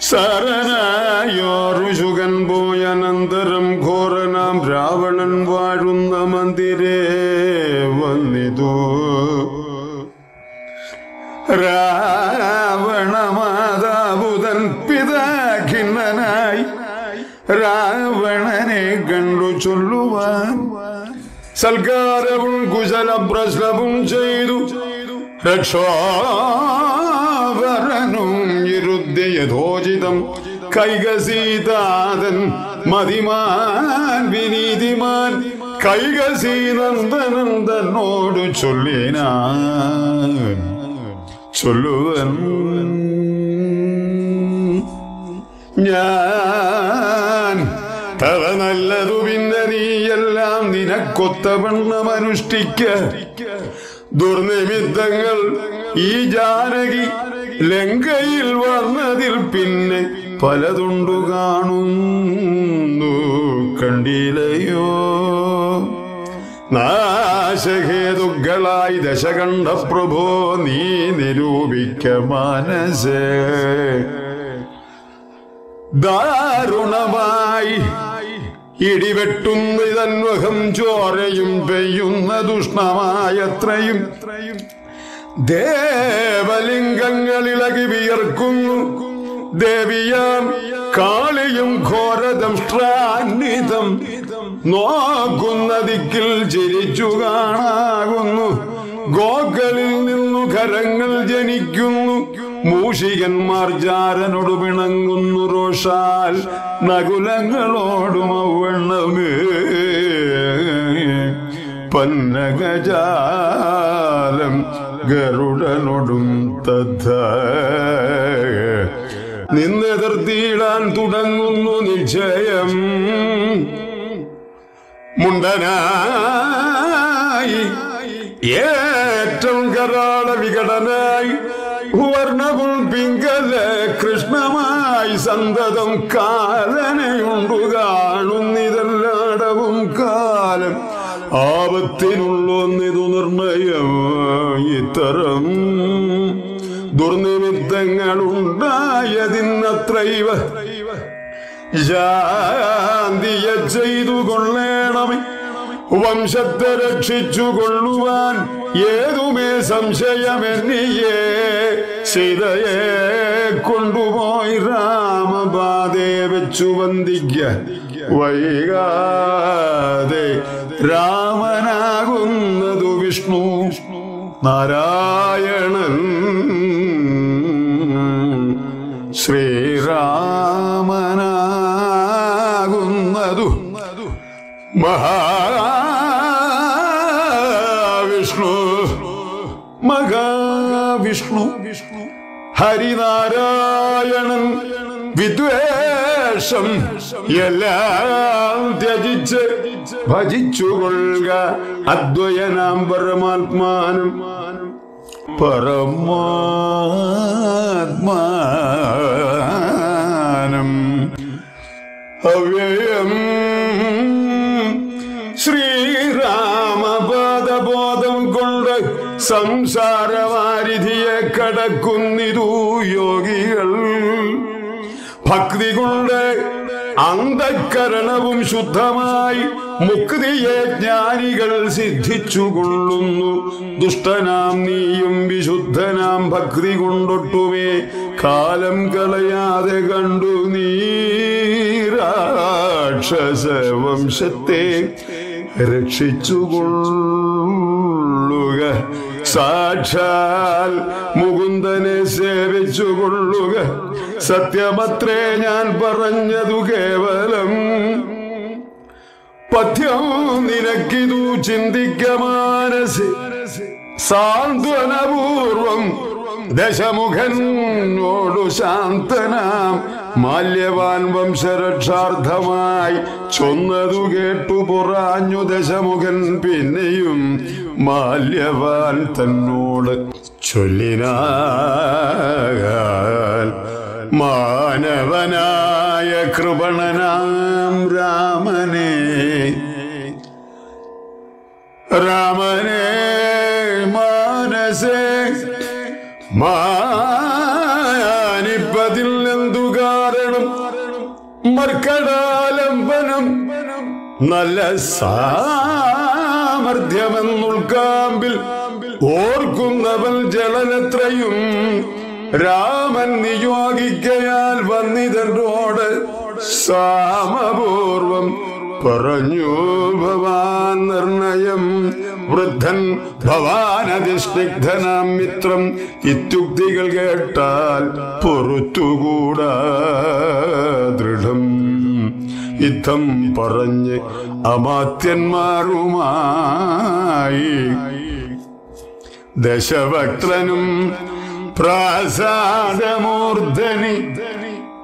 സരനായോറുശുകൻ പോയനന്തരം ഘോരനാം രാവണൻ വാഴുന്ന മന്ദിരേ വന്നിതു. പിതാഖിന്നനായി രാവണനെ കണ്ടു ചൊല്ലുവാൻ. സൽക്കാരവും കുശല പ്രശ്നവും ചെയ്തു. രക്ഷാവരനും ഇരുദ്യ യഥോചിതം കൈകസീതാതൻ മതിമാൻ വിനീതിമാൻ കൈകസീനന്ദനന്ദനോട് ചൊല്ലിനാൻ. ചൊല്ലുവൻ ഞാൻ. തവ നല്ലതു പിന്നെ നീയെല്ലാം നിനക്കൊത്ത വണ്ണം അനുഷ്ഠിക്ക ദുർനിമിത്തങ്ങൾ ഈ ജാനകി ലങ്കയിൽ വന്നതിൽ പിന്നെ പലതുണ്ടു കാണുന്നു. കണ്ടിലയോ? നാശഹേതുക്കളായി ദശകണ്ഠ പ്രഭോ നീ നിരൂപിക്ക മനസ്സേ. ദാരുണമായി ഇടിവെട്ടുന്ന തന്വഹം ചോരയും പെയ്യുന്ന ദുഷ്ണമായത്രയും. ദേവലിംഗങ്ങൾ ഇളകി വിയർക്കുന്നു. ദേവിയാം കാളിയും ഘോരദംഷ്ട്രാന്വിതം നോക്കുന്ന ദിക്കിൽ ചിരിച്ചു കാണാകുന്നു. ഗോക്കളിൽ നിന്നു കരങ്ങൾ ജനിക്കുന്നു. മൂഷികന്മാർ ജാരനോട് പിണങ്ങുന്നു റോഷാൽ നകുലങ്ങളോടും അവണ്ണമേ പന്നഗജാലം ഗരുഡനോടും തദ്ധ. നിന്നെതിർത്തിയിടാൻ തുടങ്ങുന്നു നിശ്ചയം. മുണ്ടനായി ഏറ്റവും കരാള വികടനായി വർണപുൾ പിങ്കല കൃഷ്ണമായി സന്തതം കാലനയുണ്ടു കാണുന്നിതെല്ലാടവും കാലം. ആപത്തിനുള്ളൊന്നിതു നിർണയം ഇത്തരം ദുർനിമിത്തങ്ങളുണ്ടായതിന്നത്രൈവ ശാന്തിയ ചെയ്തു കൊള്ളേണമേ വംശത്തെ രക്ഷിച്ചു കൊള്ളുവാൻ ഏതുമേ സംശയമെന്നിയേ സീതയെ കൊണ്ടുപോയി രാമപാതയെ വെച്ചു വന്ദിക്ക. വൈകാതെ രാമനാകുന്നതു വിഷ്ണു നാരായണൻ. ശ്രീരാമനാകുന്നതു മഹാവിഷ്ണു ഹരിനാരായണൻ വിദ്വേഷം എല്ലാം ത്യജിച്ച് ഭജിച്ചുകൊള്ളുക അദ്വയനാം പരമാത്മാനം പരമാത്മാനം. അവ്യയം ശ്രീരാമപാദബോധം കൊണ്ട് സംസാരവാരിധിയെ കടക്കുന്നിതു യോഗികൾ. ഭക്തി കൊണ്ട് അന്ധക്കരണവും ശുദ്ധമായി മുക്തിയെ ജ്ഞാനികൾ സിദ്ധിച്ചു കൊള്ളുന്നു ദുഷ്ടനാം നീയും വിശുദ്ധനാം ഭക്തി കൊണ്ടൊട്ടുമേ കാലം കളയാതെ കണ്ടു നീ രാക്ഷസ വംശത്തെ രക്ഷിച്ചുകൊള്ളുക സാക്ഷാൽ മുകുന്ദനെ സേവിച്ചു കൊള്ളുക സത്യമത്രേ ഞാൻ പറഞ്ഞതു കേവലം. പഥ്യം നിനക്കിതു ചിന്തിക്ക മാനസി സാന്ത്വനപൂർവം ദശമുഖനോടു ശാന്തനാം. മാല്യവാൻ വംശരക്ഷാർത്ഥമായി ചൊന്നതു കേട്ടു പുറാഞ്ഞു ദശമുഖൻ പിന്നെയും. മാല്യവാൻ തന്നോട് ചൊല്ലിനാൽ മാനവനായ കൃപണനാം രാമനെ. രാമനെ മാനസേ മാനിപ്പതിൽ എന്തു കാരണം? മർക്കടാലംബനം നല്ല സാമർഥ്യമെന്നുൾക്കാമ്പിൽ ഓർക്കുന്നവൻ ജലനത്രയും രാമൻ നിയോഗിക്കയാൽ വന്നിതോട് സാമപൂർവം പറഞ്ഞു ഭവാൻ നിർണയം വൃദ്ധൻ ഭവാനതിസ്നിഗ്ധനാം മിത്രം. ഇത്യുക്തികൾ കേട്ടാൽ പൊറുത്തുകൂടാ. യുദ്ധം പറഞ്ഞ് അമാത്യന്മാരുമായി. ദശഭക്തനും പ്രാസാദമൂർധനി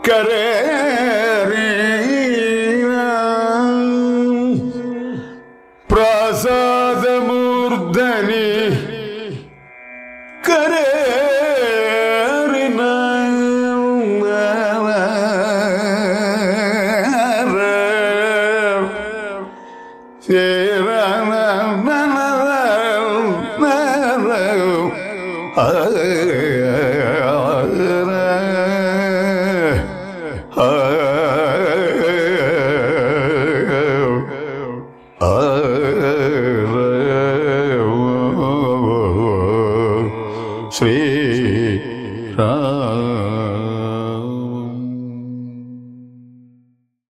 കരേറി. പ്രാസാദമൂർധനി കരേറിന Sweet.